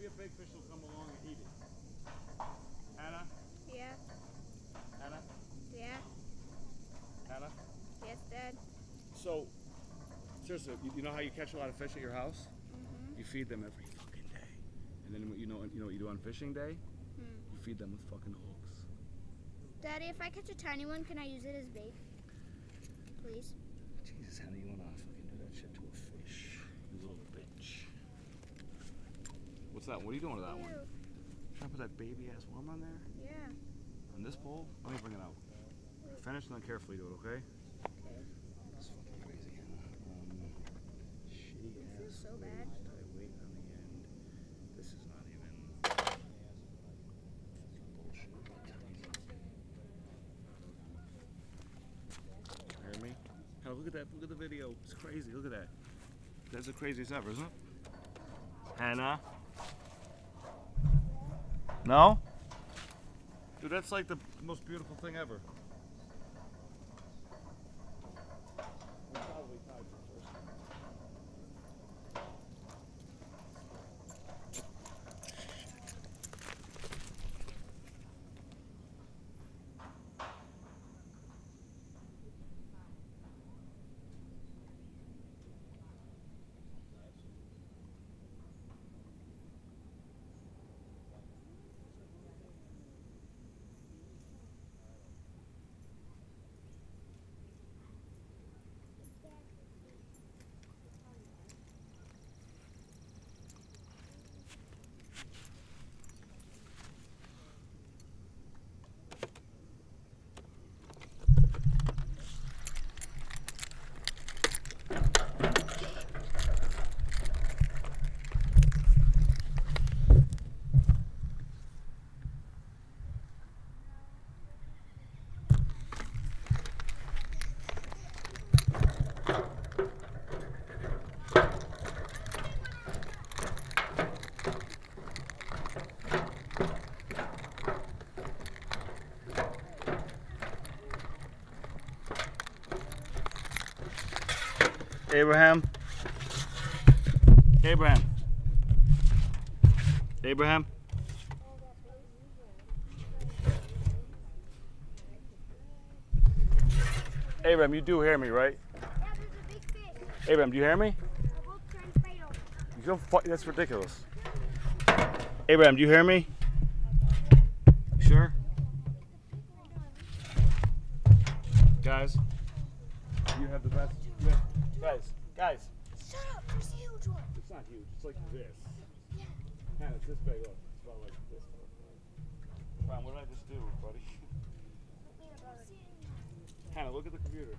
Maybe a big fish will come along and eat it. Hannah? Yeah. Hannah? Yeah. Hannah? Yes, Dad. So, seriously, you, you know how you catch a lot of fish at your house? Mm-hmm. You feed them every fucking day, and then you know, you know what you do on fishing day? Hmm. You feed them with fucking hooks. Daddy, if I catch a tiny one, can I use it as bait? Please. Jesus, Hannah, you wanna fucking do that shit to a fish? You little bitch. What's that? What are you doing to that one? Ew. Trying to put that baby ass worm on there? Yeah. On this pole? Let me bring it out. Finish and then carefully do it, okay? That's fucking crazy, Um, shitty It feels ass so bad. tie weight on the end. This is not even. Bullshit. You hear me? Hannah, look at that. Look at the video. It's crazy. Look at that. That's the craziest ever, isn't it? Hannah? No? Dude, that's like the most beautiful thing ever. Abraham. Abraham. Abraham. Abraham, you do hear me, right? Yeah, there's a big fish. Abraham, do you hear me? I will try and fight him. You don't fu- that's ridiculous. Abraham, do you hear me? Computer.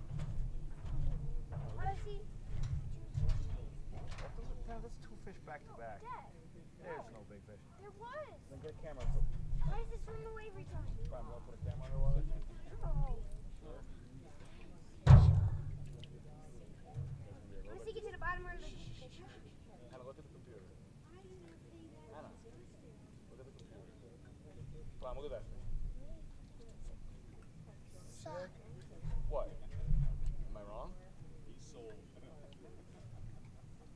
What I see? That's two fish back to back. Dad, There's no big fish. there was. Then get a camera. Why is this swimming away every time? Ron, want to put a camera underwater? Oh. Let me see get to the bottom of the fish. Hannah, look at the computer. Hannah, look at the computer. Ron, look at that fish. Suck. What? Am I wrong? He sold.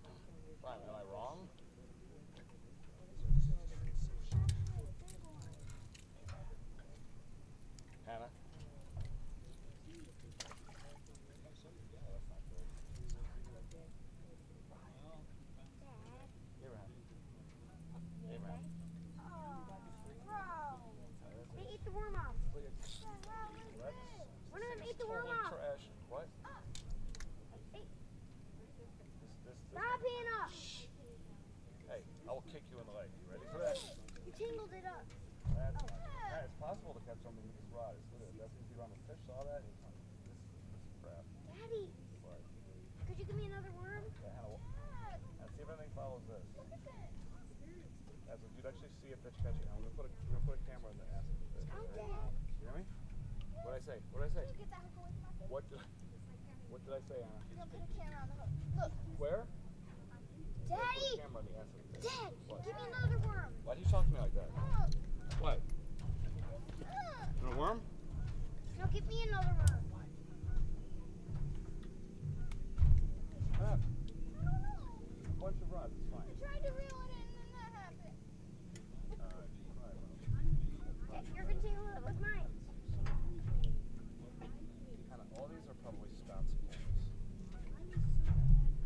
Ron, am I wrong? Hannah? Abraham. Abraham. They ate the worm off. Look at One of them ate the Holy worm off. trash. What? Hey, This, this, this. stop being up. Hey, I will kick you in the leg. You ready for that? You tingled it up. That's oh, fine. That's possible to catch something with this rod. It's literally, that's easy around the fish saw that. It's like, this, this is crap. Daddy, But, could you give me another worm? yeah, wa- Dad, see if anything follows this. look at that. As if you'd actually see a fish catch it. Now, we're gonna put a, we're gonna put a camera in the ass of the fish. Oh, okay? You hear me? What did I say? What did I say? Can get that hook away from? What did I, what did I say, Anna? I'm gonna put a camera on the hook. Look, Where? Put Daddy! a camera in the ass of the fish. Dad, give me another worm. Why do you talk to me like that? Look. What? Ugh. You want a worm? No, give me another worm. Ah, I don't know. a bunch of rods. It's fine. I tried to reel it in and that happened. Alright, alright. Dad, you're continuing it with mine. Kind of, all these are probably Scott's points.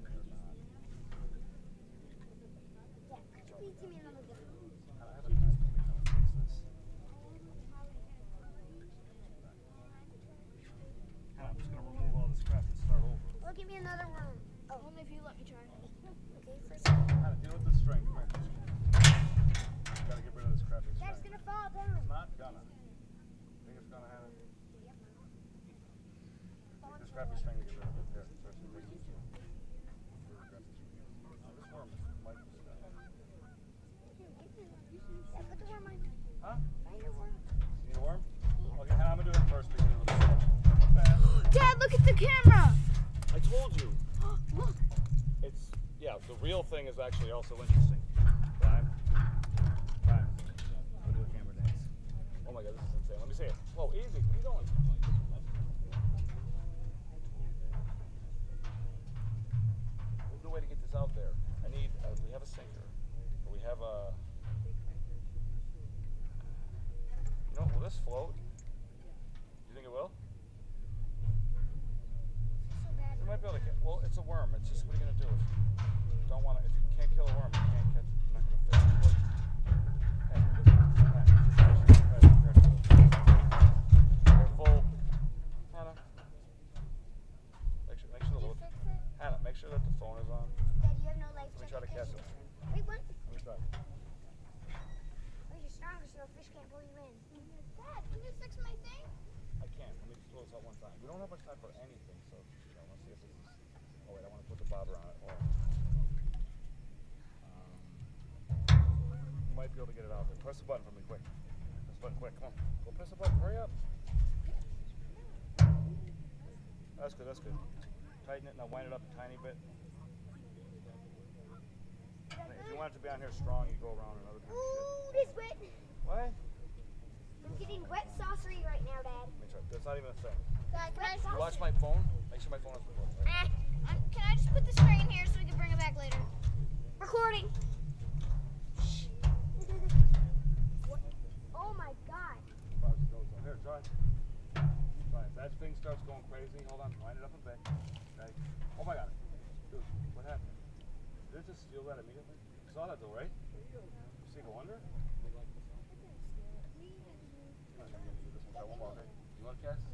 They're not. Dad, could you please give me another gift? I have a knife. Let me come and fix this. Hannah, I'm just gonna remove all this crap and start over. Well, give me another worm. Oh, only if you let me try. Okay, first. Dad's Hannah, deal with the string. Come here. You gotta get rid of this crappy string. gonna fall down. It's not gonna. Think it's gonna, Hannah? Take this crappy string to get rid of it. Here, start some big string. Grab this string. Now, this worm might be stuck. Dad, put the worm on. Huh? Find a worm. Need a worm? Okay, Hannah, I'm gonna do it first because it'll be slow. Dad, look at the camera. I told you. look. It's yeah. The real thing is actually also interesting. Time. Time. Go do a camera dance. Oh my god, this is insane. Let me see it. Whoa, easy. What are you doing? There's no way to get this out there. I need. Uh, we have a sinker. We have a. You know, will this float? You think it will? You might be able to. Well, it's a worm. It's just what are you gonna do? If you don't want to, if you can't kill a worm, you can't catch. You're not gonna fish. it. Hey, this- hey, this fish is very careful. Careful, Hannah. Make sure, make sure the Did you little, fix it? Hannah, make sure that the phone is on. Dad, you have no legs. Let me check try to your catch fish. it. Wait, what? Let me try. Oh, you're stronger, so a fish can't pull you in. Dad, can you fix my thing? I can't. Let me just close out one time. We don't have much time for anything, so you know, let's see if this is. Oh wait, I want to put the bobber on it. Oh. Um, you might be able to get it out there. Press the button for me, quick. Press the button, quick. Come on. Go press the button. Hurry up. That's good. Tighten it. Now wind it up a tiny bit. If you want it to be on here strong, you go around another kind of. Ooh, this wet. What? I'm getting wet saucery right now, Dad. Me try. That's not even a thing. Dad, can I watch my phone. Make sure my phone is recording. Ah, um, can I just put the spray in here so we can bring it back later? Recording. What? Oh my God. About to go. So here, try. Try. If that thing starts going crazy, hold on. Wind it up a bit. Okay. Oh my God. Dude, what happened? Did it just steal that immediately? You saw that though, right? You see go under? You're not gonna get me to this one. Try one more, okay? You want to cast?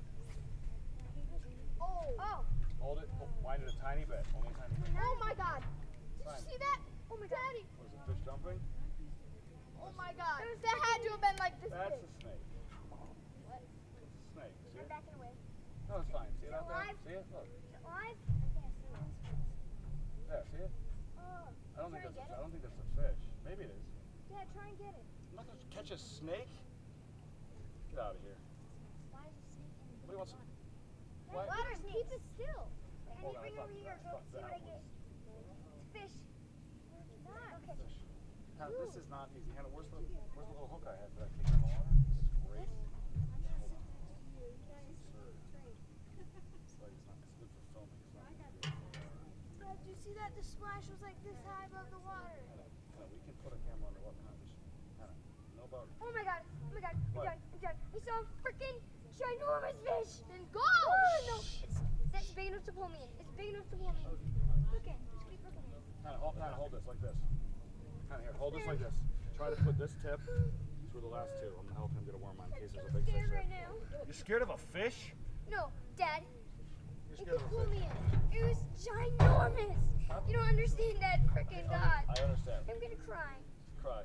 Oh. Oh. Hold it. Oh, wind it a tiny bit. Only tiny bit. Oh my God. Did Fine. you see that? Oh my God. Daddy. What is it? Fish jumping? Oh my God. That had to have been like this That's big. a snake. What? It's a snake. See I'm it? backing away. No, it's fine. See it out there? See it? Look. Is it live? I can't see it. There. See it? Oh. I don't think Try and that's. get A, I it? don't think that's a fish. Maybe it is. Dad, try and get it. I'm not gonna catch a snake. Get out of here. Why is a snake in the What do you want? water? What? Water, keep it still. I Hold need to bring I over here. I Go see what that I get. It's fish. Okay. Fish. Hannah, this is not easy. Hannah, where's the where's the little hook I had? Did I take it in the water? This is great. Hold on. Absurd. It's like it's not. It's good for filming. It's not good for. Dad, did you see that? The splash was like this high above the water. Hannah, Hannah, we can put a camera under what kind of fish? Hannah, you know about Oh my god. Oh my god. Oh I'm What? done. I'm done. I saw a freaking ginormous fish. Then go. Oh, no. It's, that's big enough to pull me in. It's big enough to pull me in. Look in. Just keep looking in. Hannah, hold, Hannah, hold this like this. Hannah, here, hold this like this. Try to put this tip through the last two. I'm gonna help him get a worm on in case there's a I'm big fish scared there. right now. You're scared of a fish? No, Dad. You're It could of a pull fish? me in. It was ginormous. You don't understand that freaking God. I understand. I'm gonna cry. Cry.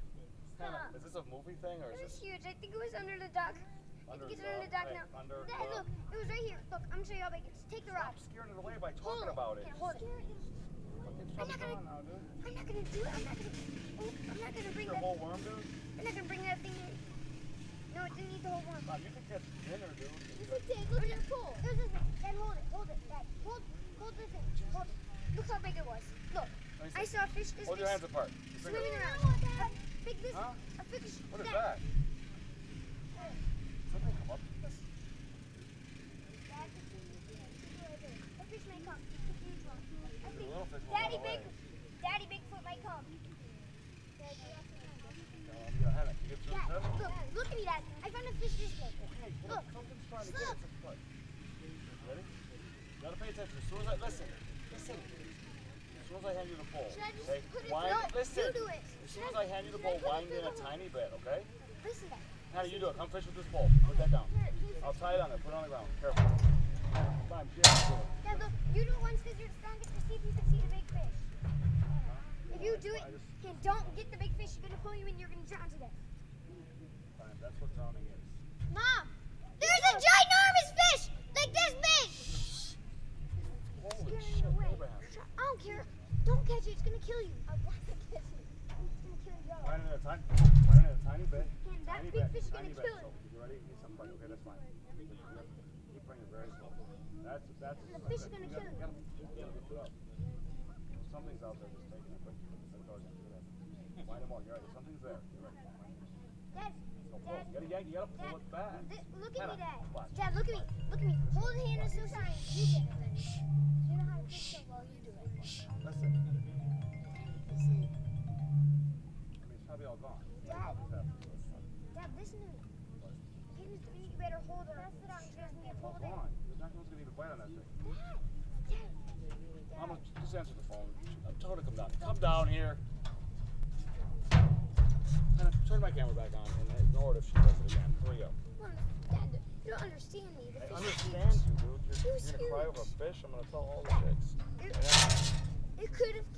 Kind of? Is this a movie thing or It is was huge. I think it was under the dock. under? I think it's under the dock hey, now. Under. Dad, look, it was right here. Look, I'm gonna show you how big it is. Take the rock. Stop scaring it away by talking about it. Here, hold it. I'm not gonna- now. I'm not gonna do it. I'm not gonna. Oh, I'm not gonna bring Your that. whole worm, dude. I'm not gonna bring that thing in. No, it didn't eat the whole worm. Mom, you can catch dinner, dude. Look at the pool. It was this thing. Dad, hold it. Hold it. Dad, hold, hold the thing. Hold it. Look how big it was. Look, I saw a fish this Hold your hands apart. Swimming around. Big this. Huh? A fish. What is Dad, that? Something come up. Dad, a fish may come. It's a huge one. I The little fish Daddy away. Big, Daddy Bigfoot might come. Dad, No, I'm gonna have it. You get through the test? look, look at me, Dad. I found a fish this big. Hey, Look, something's trying to look. get its foot. Ready? You gotta pay attention. As soon as I listen, listen. As soon as I hand you the bowl, Should I just okay? put it? Wind, No, listen. you do it. As soon as I hand you the bowl, wind in a tiny bit, okay? Listen, Dad. Hannah, you do it. Come fish with this bowl. Put that down. I'll tie it on there. Put it on the ground. Careful. Fine, Jim, do it. Dad, look, you do it once because you're the strongest to see if you can see the big fish. If you do it I and don't get the big fish, you're gonna pull you in, you're gonna drown to death. Fine, that's what drowning is. Mom, there's a ginormous fish like this big. Holy Scaring shit, away. Abraham. I don't care. Don't catch it. It's gonna kill you. I want to catch it. A tiny, that big fish is tiny gonna kill you ready? Need. Okay, that's fine. Keep bringing very. That's that's. The fish is gonna kill. Something's out there just taking it. Them all. You're right. Something's there. Dad. Dad, Dad, look at me, Dad. Dad, look at me. Look at me. Hold the hand to fish so. Listen. Probably all gone. Dad. Nothing's happened to it. Dad, listen to me. He was doing you better hold her. Pass it on. She doesn't get All pulled in. gone. There's not gonna even bite on that thing. Dad. Dad. Mama, just answer the phone. I'm told her to come down. Come down here. Hannah, turn my camera back on and ignore it if she does it again. Here we go. Mom, Dad, you don't understand me. The I fish is understand huge. you, dude. You're, you're gonna cry over a fish. I'm gonna tell all the Dad, chicks. It, And it could have.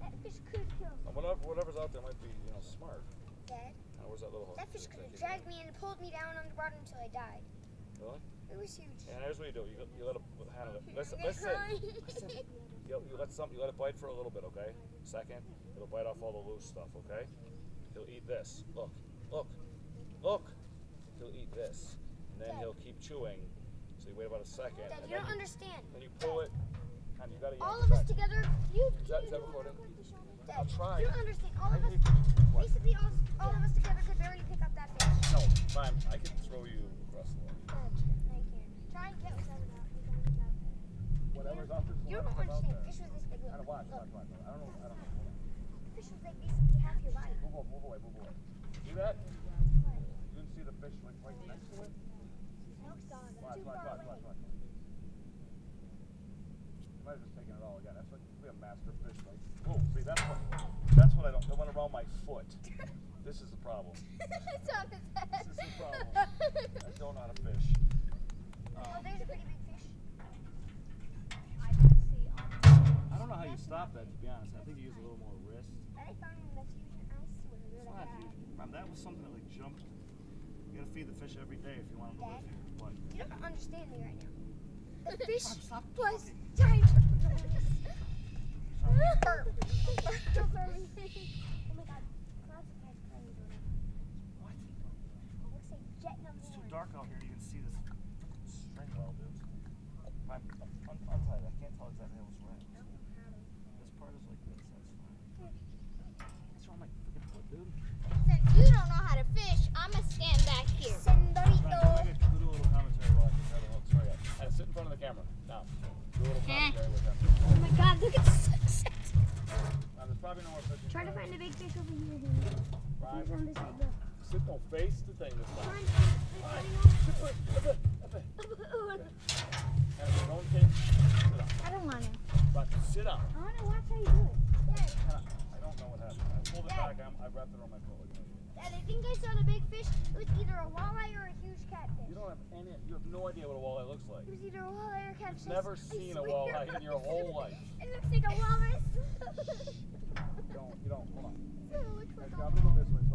That fish could have killed me. whatever, whatever's out there might be, you know, smart. Dad, Now, where's that little hook? that fish could have dragged me and pulled me down on the bottom until I died. Really? It was huge. And here's what you do. You, you let it handle it. Listen, listen. You, you let some. You let it bite for a little bit, okay? Second, it'll bite off all the loose stuff, okay? He'll eat this. Look, look, look. He'll eat this, and then Dad. he'll keep chewing. So you wait about a second, Dad, you don't understand. then you pull it, and you gotta All of us together, you. Is that- is that recording? Dad, I'll try. You don't understand. All I of us, basically, all, all of us together could barely pick up that fish. No, fine. I can throw you across the I can't. Try and get whatever's out. whatever's out there. Whatever's out there. You don't understand. Fish was this big. Kind of watch, watch, watch. I don't know. I don't know. Fish was like basically half your body. Move, on, move away, move away. See that? You didn't see the fish like right next to it? Smoke's gone. Watch, Too watch, far watch, away. watch, watch. You might have just taken it all again. That's like be a master fish. Like, oh, see, that's what, that's what I don't. It went around my foot. This is the problem. it's on his head. This is the problem. I don't know how to fish. oh, there's a pretty big fish. I don't know how you stop that, to be honest. I think you use a little more wrist. I found one that's huge. I swear It's not huge. Um, that was something that like jumped. You gotta feed the fish every day if you want them to live Dad? here. What? You don't understand me right now. The fish Stop was talking. giant. Sorry. Burp. oh my god. Clouds of ice cream going up. What? Looks like jet number It's too one. Dark out here to even see this string well, dude. I'm, un, untie. I can't tell exactly how it's wrapped. This part is like this. That's fine. What's wrong with my freaking foot, dude? Since you don't know how to fish, I'ma stand back here. Somebody Fine, go. do, a, do a little commentary while I compare the hooks. Sorry, I sit in front of the camera. Now, do a little commentary with them. Oh my god, look at the sunset. Now, there's probably no more fishing. Try to find a big fish over here. Henry. Prime. He's on this side. Sit, no, face the thing this time. Up up up. I don't want to. But sit down. I want to watch how you do it. Dad. I don't know what happened. I pulled it Dad. back. I'm, I wrapped it on my foot. Look at me. Dad, I think I saw the big fish. It was either a walleye or a huge catfish. You don't have any. You have no idea what a walleye looks like. It was either a walleye or a catfish. You've never seen a walleye in your whole life. It looks like a walrus. You don't. You don't. Hold on. it looks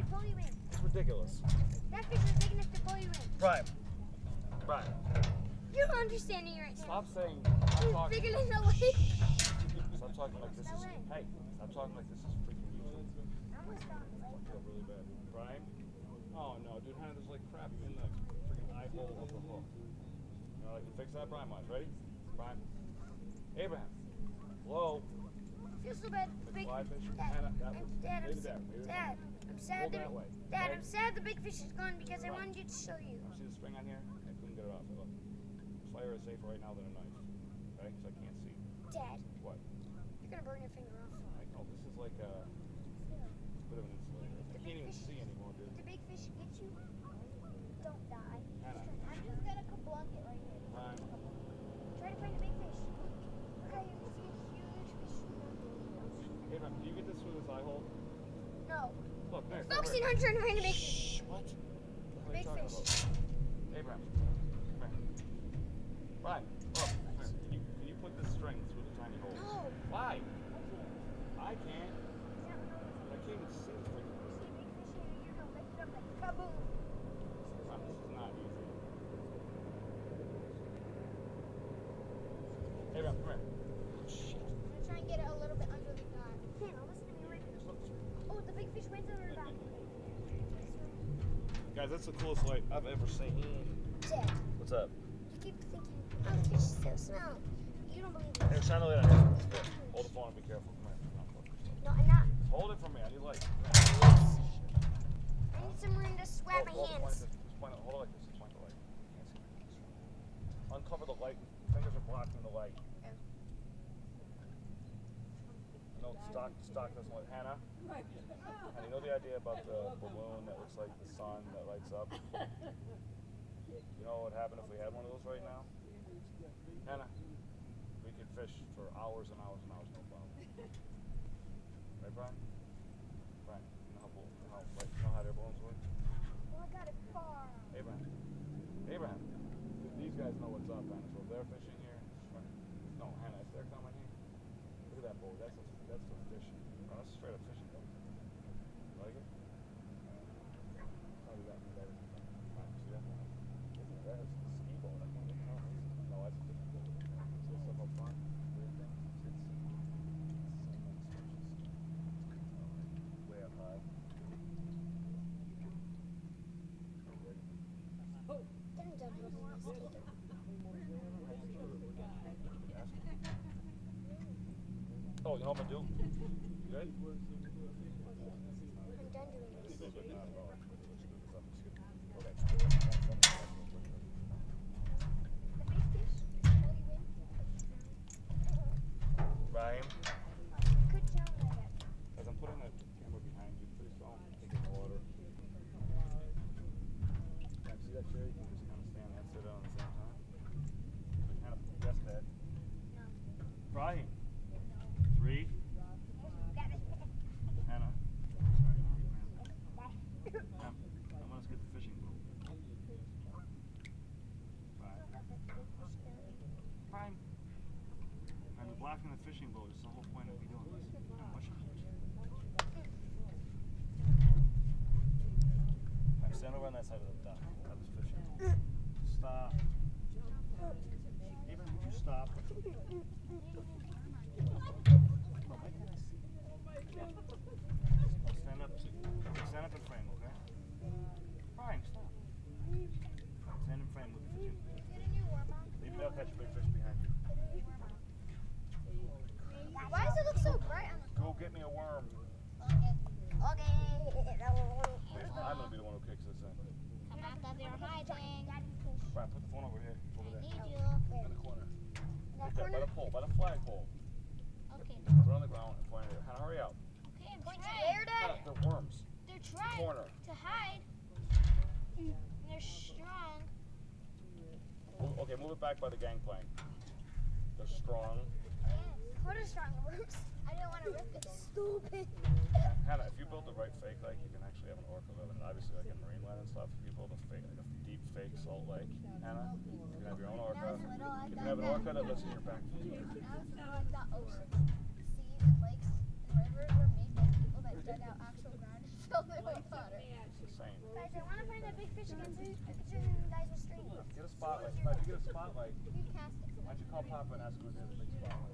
Dad, a big pull you in. It's ridiculous. That fish is big enough to pull you in. Brian. Brian. You're understanding right now. Stop saying. Stop talking. than the lake. Stop talking like this is. Hey, stop talking like this is freaking usual. I almost got it. Really bad. Brian? Oh no, dude, Hannah, there's like crap in the freaking eye hole of the hook. You know, I can fix that, Brian. Watch. Ready? Brian. Abraham. Hello. Feels so bad. The big. Dad, I'm- Dad, I'm, maybe s- that. Maybe Dad, I'm sad. Hold The, that way. Dad. I'm sad the big fish is gone because I wanted you to show you. See the spring on here? I couldn't get it off. Look. Fire is safer right now than a knife. Okay? So I can't see. Dad, What? you're gonna burn your finger off. I know this is like a bit of an insulator. I The can't big even fish- see anymore, dude. If the big fish gets you, don't die. Hannah. I'm just gonna kablunk it right here. Brian. Try to find a big fish. Okay, you can see a huge fish. Abraham, can you get this through this eye hole? No. Look, there. Focusing on trying to find a big fish. Shh, what? What are you talking fish. about? Abraham, come here. Brian, look, here. Can you, can you put this string through the tiny hole? No. Why? I can't. I can't even see the freaking You see a big fish here, you're gonna lift it up like kaboom. Brian, this is not easy. Abraham, come here. Shit. I'm gonna try and get it a little bit under the knot. Hannah, listen to me right now. Oh, the big fish went under the back. Guys, that's the coolest light I've ever seen. Dad, What's up? you keep thinking, oh, fish is so small. You don't believe it. shine the light on here. Here, Hold the phone and be careful. Come here. No, I'm not. Hold it for me. I need light. I need some room to swap my Hold- it, point hands. it- just point it- hold it like this. Point the light. Can't see. Uncover the light. Fingers are blocking the light. No, stock, stock doesn't let Hannah. And you know the idea about the balloon that looks like the sun that lights up? You know what would happen if we had one of those right now? Hannah, we could fish for hours and hours and hours, no problem. Right, Brian? Brian, you know how, bull- you know how, like, you know how their balloons work? Well, I got it far. Abraham. Abraham. These guys know what's up, man. So if they're fishing here, right. no, Hannah, if they're coming here, look at that boat. That's a, that's a fishing. No, that's a straight up fishing boat. Like it? How do that? That is. Right, see that? Isn't it? That is a ski boat. I think it's not. No, that's a different boat. See the stuff up front? Weird thing? It's, it's way up high. Then I'm done with this. Oh, you know what I'm gonna do? You good? I'm done doing this. Good, good. No, no. Okay. The big fish pull you in. Ryan, Good job, Dad. as I'm putting the camera behind you, please don't take in the water. Can I see that chair? You can just kind of stand and sit down at the same time. Kind of, yes, Dad. No. Brian. Three. Got it. Hannah. Sorry, Abraham. Come, come, let's get the fishing boat. Brian. Brian. Brian, you're blocking the fishing boat. It's the whole point of me doing this. Come, watch out. Brian, stand over on that side of the dock. I was fishing. Stop. Abraham, would you stop? No, stand up. Stand up in frame, okay? Brian, stop. Stand in frame with the fishing. Get a new worm on. Maybe they'll catch a big fish behind you. Why does it look so bright on Go get me a worm. the Okay. I'm gonna be the one who kicks this in. Samantha, they're hiding. Brian, put the phone over here. Over I there. need you. In the corner. Right there, by the pole, by the flagpole. Okay. Put it on the ground and point it. Hannah, hurry up. Okay, I'm Point to trying. there, Dad. Hannah, they're worms. They're trying Corner. to hide. They're strong. Move, it back by the gangplank. They're strong. What are strong roots? I didn't want to rip it. Stupid. Hannah, if you build the right fake lake, you can actually have an orca live in it. Obviously, like in marine land and stuff, if you build a fake, like a deep fake salt lake, Hannah, you can have your own orca. When I was little, I You can thought have an that- orca that lives in your back. I thought the seas, and lakes and rivers were made by people that dug out actual ground and filled it with water. Guys, I want to find that big fish again so so you guys will stream. Get a spotlight. If you get a spotlight, You cast it. why don't you call Papa and ask who it is? Big spotlight.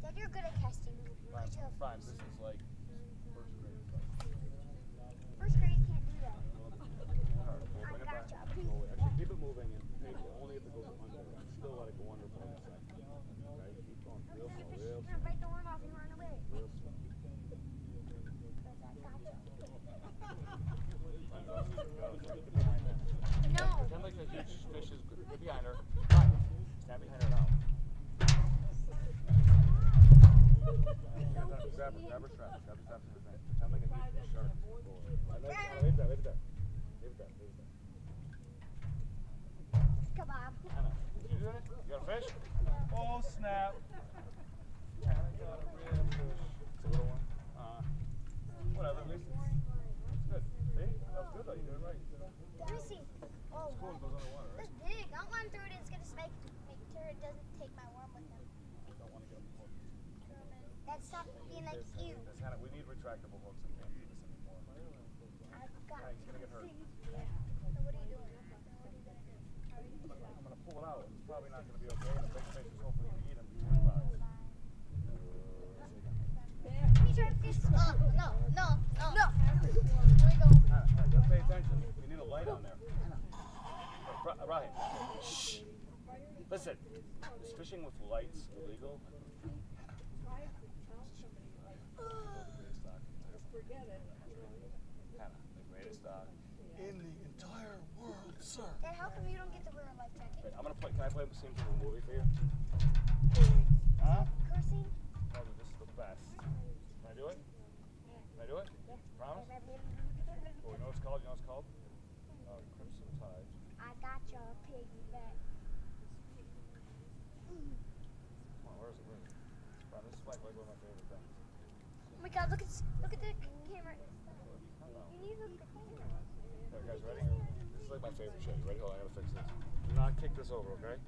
Dad, you're good at casting. This is like first grade. First grade can't do that. Alright, we'll bring it back. gotcha. Oh, wait, Actually, keep it moving and take it only if it goes under. Still let it go under for a second. Okay, keep going. Real Then the slow, fish real is gonna bite the worm off and run away. Real slow. No. Pretend like a huge fish is get behind her. Fine. Stand behind her now. Grab her, grab her strap, grab her strap in her hand. Pretend like a huge shark. Leave it there, leave it there. Leave it there, leave it there. Kebab. Hannah, you do it? You got a fish? Oh snap! Hannah got a real fish. It's a little one. Uh, whatever, at least it's, it's good. See? That was good though, you did it right. Let me see. Oh, It's cool, it goes underwater, right? that's big. I don't want to throw it in. It's gonna make make sure it doesn't take my worm with him. Don't want to get them hooked. That stop being like This- ew. this Hannah, we need retractable hooks. I can't do this anymore. I got Hannah, he's gonna get hurt. So what are you doing? What are you gonna do? I'm gonna, I'm gonna pull it out. It's probably not gonna be okay. And the big fish is hopefully gonna eat him before he flies. We try to fish. Oh, no, no, no. No. Here we go. Hannah, Hannah, just pay attention. We need a light on there. Hannah. Ra- Rahim. Shh. Listen. Is fishing with lights illegal? Hannah, the greatest dog in the entire world, sir. Then how come you don't get the rear life jacket? Wait, I'm gonna play. Can I play the scene from a movie for you? Huh? Cursing? No, this is the best. Can I do it? Can I do it? Promise? Oh, you know what it's called? You know what it's called? Uh, Crimson Tide. I got your piggyback. Come on, where is it? Where is it? Wow, this is like, like one of my favorite things. Oh my god, look at look at the camera. You need to look at the camera. Okay, guys, ready? This is like my favorite. You ready? Hold on, I gotta fix this. Do not kick this over, okay?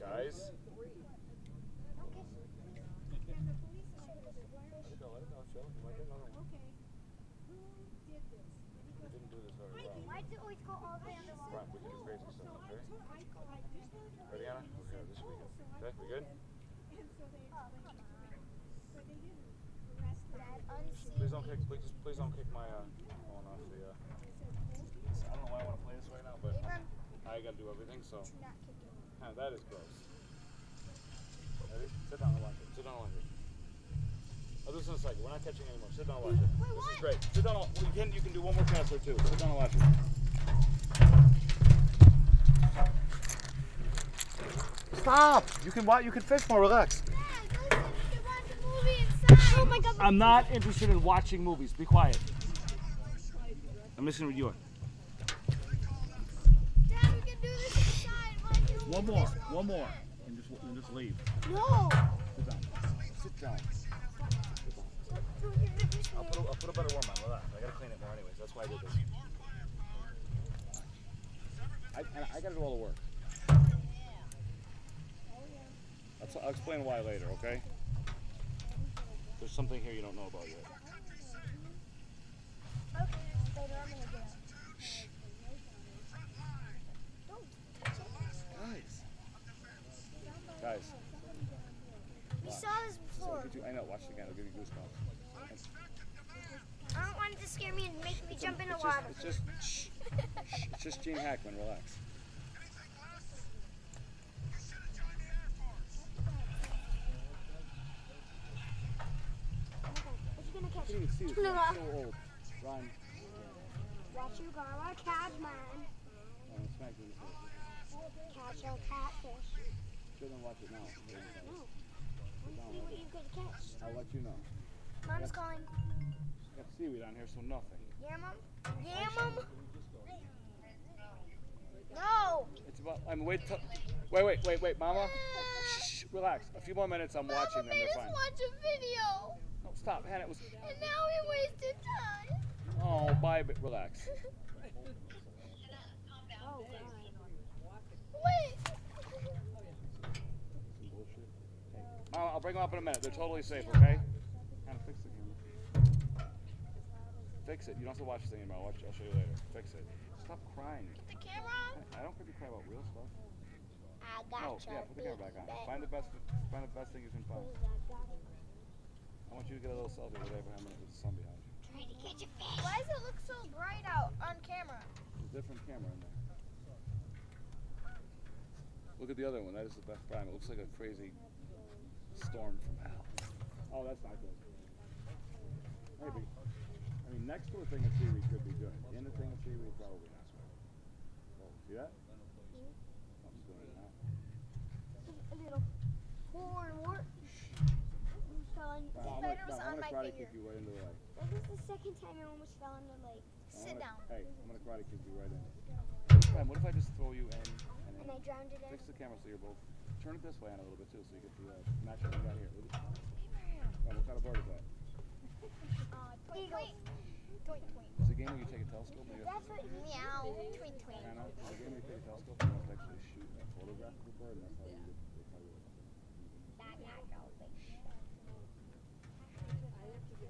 Guys. Let it go, let it go, chill. You might get another one. We didn't do this very well. Why does it always go all the way underwater? Right, we can do crazy stuff, okay? Ready, Anna? Okay, this weekend. Okay, we good? Please don't kick, please, just- please don't kick my, uh, phone off the, uh, I don't know why I wanna play this right now, but I gotta do everything, so. do not kick it. Huh, that is gross. Ready? Sit down and watch it. Sit down and watch it. I'll do this in a second. We're not catching anymore. Sit down and watch it. Wait, this what? is great. Sit down. You can you can do one more cast or two. Sit down and watch it. Stop! You can watch. You can fish more. Relax. Dad, listen, we can watch a movie. Oh my god. I'm not interested in watching movies. Be quiet. I'm listening to you. Dad, we can do this inside. One more. One more. And just and just leave. No. Sit down. Sit down. I'll put, a, I'll put a better worm on. Relax. I gotta clean it more anyways. That's why I did this. I, and I gotta do all the work. I'll, I'll explain why later, okay? There's something here you don't know about yet. Okay, later I'm gonna get it. Guys. Guys. We saw this So before. could you, I know, watch it again. It'll give you goosebumps. It's, I don't want it to scare me and make me it's, jump in the it's water. just, it's just, shh, shh, it's just Gene Hackman. Relax. What you gonna I catch? can't even see this. No. So old. Ryan. What you gonna catch, man? Oh, smack me in the face. Catch a catfish. Them watch it now. No. Down, See what you gonna catch. I'll let you know. Mom's calling. Got seaweed on here, so nothing. Yeah, mom. Yeah, mom. No. It's about. I'm wait. Wait, wait, wait, wait, Mama. Shh, relax. A few more minutes. I'm Mama watching them. They're fine. watch a video, No, stop, Hannah. It was. and now we wasted time. Oh, bye. But relax. Oh, Wait. I'll I'll bring them up in a minute. They're totally safe. Okay. Hannah, fix the camera. Fix it. You don't have to watch the thing anymore. I'll, watch, I'll show you later. Fix it. Stop crying. Put the camera on. I don't think you cry about real stuff. I got No, yeah, put the camera back on. Find the best, find the best thing you can find. I want you to get a little selfie with Abraham with the sun behind you. Trying to catch a fish. Why does it look so bright out on camera? There's a different camera in there. Look at the other one. That is the best prime. It looks like a crazy storm from hell. Oh, that's not good. Maybe. I mean, next to a thing of seaweed could be good. In a thing of seaweed, probably not. See that? Something's going on. A little horn work. Fell in. Fine, I'm spider gonna, was on my gonna finger. kick you right into the leg. This is the second time I almost fell in the lake. I'm Sit gonna- down. Hey, I'm gonna karate kick you right in. Fine, what if I just throw you in and And then I drowned it in. fix the camera so you're both. Turn it this way on a little bit too, so you get the uh, match what we got here. Look at- Fine, what kind of bird is that? Uh, twink, twink. Twink, twink. It's a game where you take a telescope and you That's what Meow. Twink, twink. Hannah, it's a game where you take a telescope and you have to actually shoot a photograph of the bird, and that's how you get. That's how you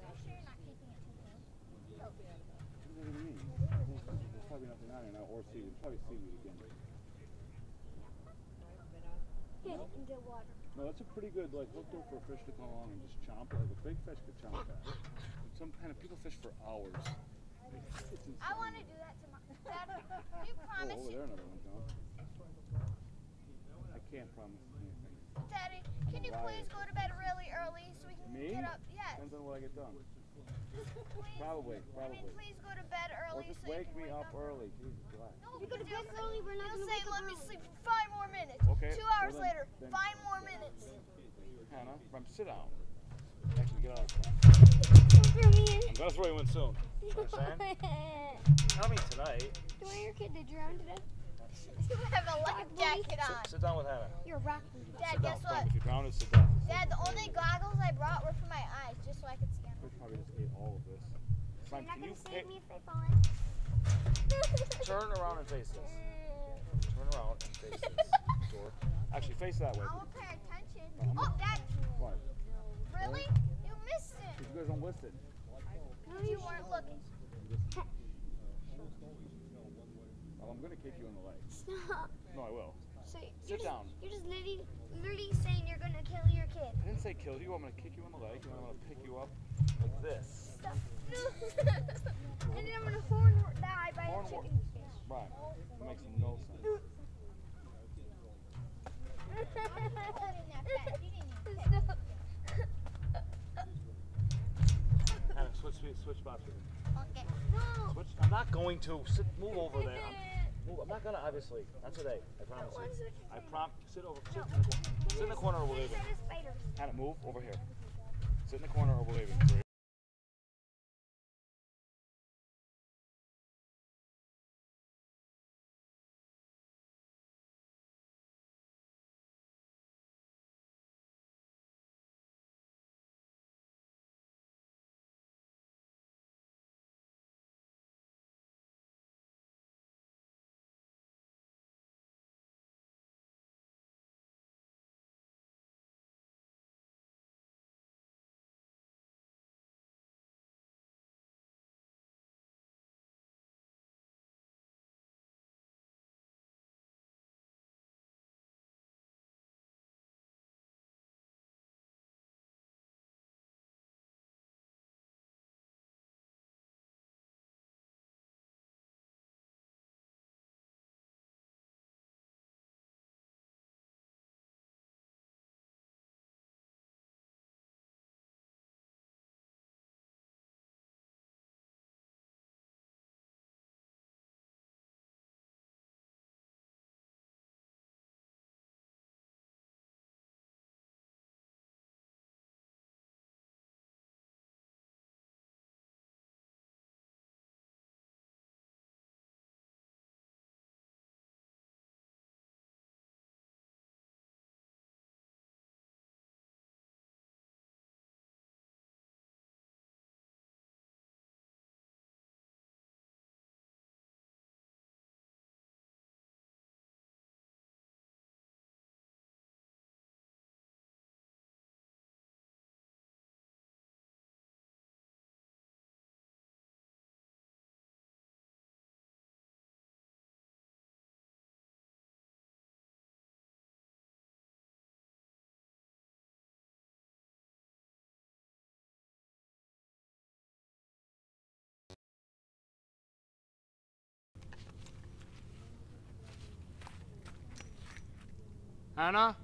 Sure you're not keeping it too close. What does that mean? There's, there's probably nothing on here now, or seaweed. Probably seaweed again. into water. No, that's a pretty good like hook though for a fish to come along and just chomp. Like a big fish could chomp that. Some kind of people fish for hours. I want to do that tomorrow. Dad, you Oh, promise over there, another one, Tom. I can't promise anything. Daddy, can you please go to bed really early so we can Me? get up? Yes. Depends on what I get done. Please. Probably, I mean, probably. please go to bed Or early just so you wake can me wake up early. Jesus, relax. No, If you go to because bed you'll early, we're not You'll gonna say, wake up let me sleep for five more minutes. Okay, Two well hours then- later, then- five more minutes. Hannah, Rem, sit down. Actually, get out of the car. Don't throw me in. I'm gonna throw you in soon. Understand? Tell me tonight. Do I your kid to drown to death? you have a life jacket on. Sit, sit down with Hannah. You're rocking. Dad, sit guess down. what? If you drown, sit down. Dad, the only goggles I brought were for my eyes, just so I could see them. Fish probably just ate all of this. You're not can gonna you save hey, me if I fall in. turn around and face this? Turn around and face this door. Actually, face that way. I will pay attention. I'm Oh, Dad, What? really? You missed it. You guys don't listen. You weren't looking. Well, I'm gonna kick you in the leg. Stop. No, I will. So you're Sit just, down. You're just literally, literally saying you're gonna kill your kid. I didn't say kill you. I'm gonna kick you in the leg, and I'm gonna pick you up like this. Stop. and then I'm gonna horn wor- die by Horn a chicken. Right. That makes no sense. Stop. Hannah, switch switch spots with me. Okay. No. Switch. I'm not going to. Sit. Move over there. I'm, move. I'm not gonna. Obviously. Not today. I promise you. I prom. Sit over. Sit, in the, sit in the corner or we're leaving. Instead of move over here. Sit in the corner or we're leaving. Hannah?